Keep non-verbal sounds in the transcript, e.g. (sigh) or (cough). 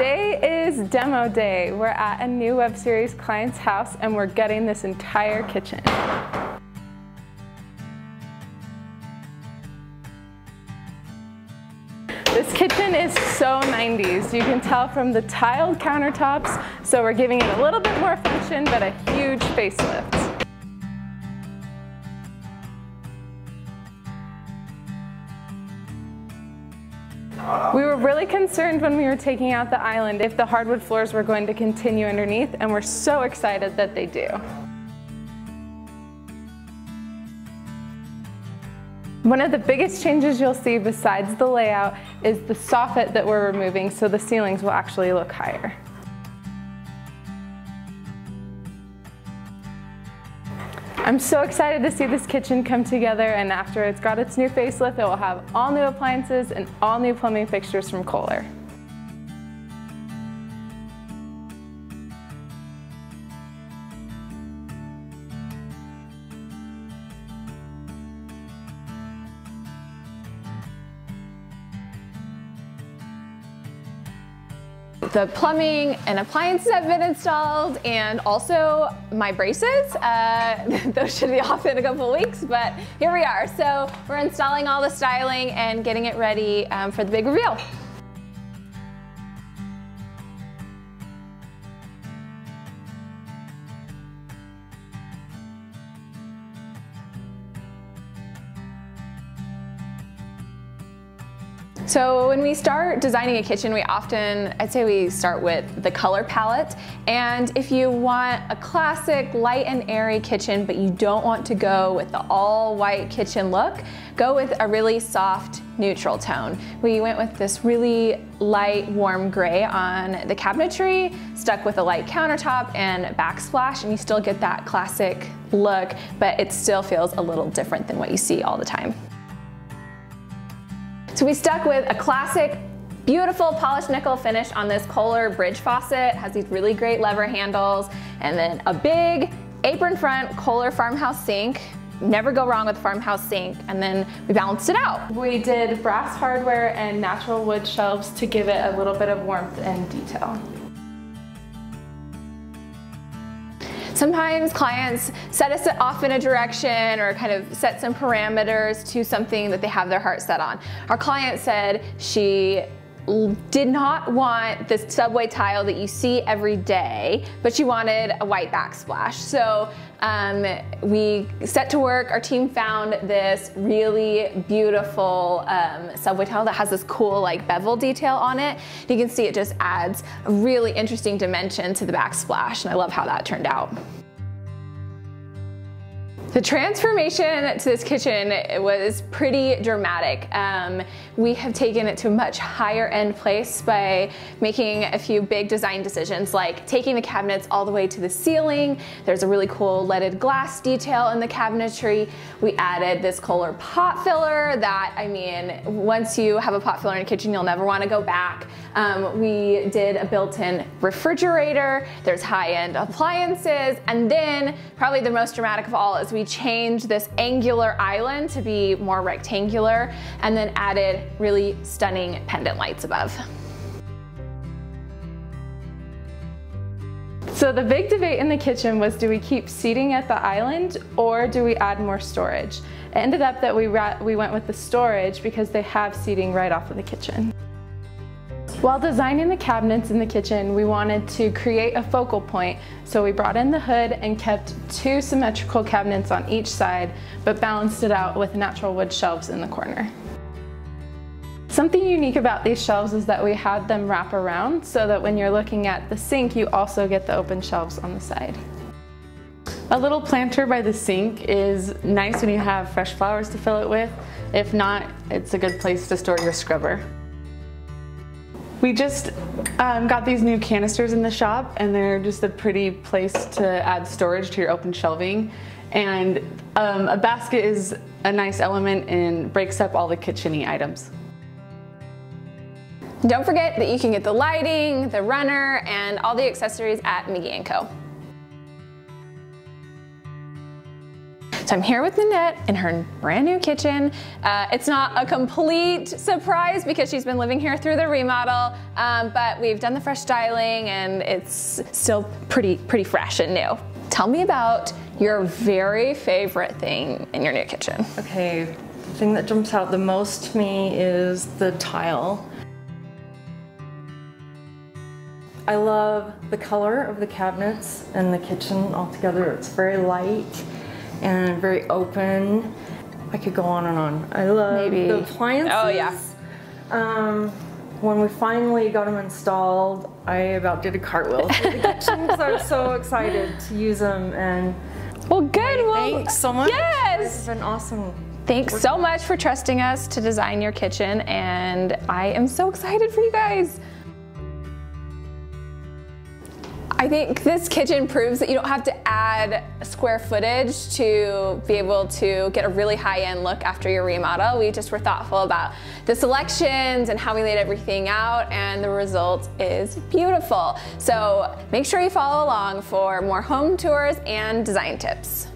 Today is demo day. We're at a new web series client's house and we're getting this entire kitchen. This kitchen is so 90s. You can tell from the tiled countertops, so we're giving it a little bit more function, but a huge facelift. We were really concerned when we were taking out the island if the hardwood floors were going to continue underneath, and we're so excited that they do. One of the biggest changes you'll see besides the layout is the soffit that we're removing so the ceilings will actually look higher. I'm so excited to see this kitchen come together and after it's got its new facelift it will have all new appliances and all new plumbing fixtures from Kohler. The plumbing and appliances have been installed and also my braces. Uh, (laughs) those should be off in a couple weeks, but here we are. So we're installing all the styling and getting it ready um, for the big reveal. So when we start designing a kitchen, we often, I'd say we start with the color palette. And if you want a classic light and airy kitchen, but you don't want to go with the all white kitchen look, go with a really soft neutral tone. We went with this really light warm gray on the cabinetry, stuck with a light countertop and backsplash, and you still get that classic look, but it still feels a little different than what you see all the time. So we stuck with a classic beautiful polished nickel finish on this Kohler bridge faucet. It has these really great lever handles and then a big apron front Kohler farmhouse sink. Never go wrong with farmhouse sink and then we balanced it out. We did brass hardware and natural wood shelves to give it a little bit of warmth and detail. Sometimes clients set us off in a direction or kind of set some parameters to something that they have their heart set on. Our client said she did not want this subway tile that you see every day, but she wanted a white backsplash. So um, we set to work, our team found this really beautiful um, subway tile that has this cool like bevel detail on it. You can see it just adds a really interesting dimension to the backsplash and I love how that turned out. The transformation to this kitchen was pretty dramatic. Um, we have taken it to a much higher end place by making a few big design decisions like taking the cabinets all the way to the ceiling. There's a really cool leaded glass detail in the cabinetry. We added this Kohler pot filler that, I mean, once you have a pot filler in a kitchen, you'll never wanna go back. Um, we did a built-in refrigerator. There's high-end appliances. And then probably the most dramatic of all is we we changed this angular island to be more rectangular and then added really stunning pendant lights above. So the big debate in the kitchen was do we keep seating at the island or do we add more storage? It ended up that we, we went with the storage because they have seating right off of the kitchen. While designing the cabinets in the kitchen, we wanted to create a focal point, so we brought in the hood and kept two symmetrical cabinets on each side, but balanced it out with natural wood shelves in the corner. Something unique about these shelves is that we had them wrap around so that when you're looking at the sink, you also get the open shelves on the side. A little planter by the sink is nice when you have fresh flowers to fill it with. If not, it's a good place to store your scrubber. We just um, got these new canisters in the shop and they're just a pretty place to add storage to your open shelving. And um, a basket is a nice element and breaks up all the kitcheny items. Don't forget that you can get the lighting, the runner, and all the accessories at McGee & Co. So I'm here with Nanette in her brand new kitchen. Uh, it's not a complete surprise because she's been living here through the remodel, um, but we've done the fresh styling and it's still pretty, pretty fresh and new. Tell me about your very favorite thing in your new kitchen. Okay, the thing that jumps out the most to me is the tile. I love the color of the cabinets and the kitchen altogether. It's very light and very open. I could go on and on. I love Maybe. the appliances. Oh, yeah. Um, when we finally got them installed, I about did a cartwheel through the kitchen because I was so excited to use them. And Well, good. Well, thanks so much. Yes. It's been awesome. Thanks so much for trusting us to design your kitchen, and I am so excited for you guys. I think this kitchen proves that you don't have to add square footage to be able to get a really high-end look after your remodel. We just were thoughtful about the selections and how we laid everything out and the result is beautiful. So make sure you follow along for more home tours and design tips.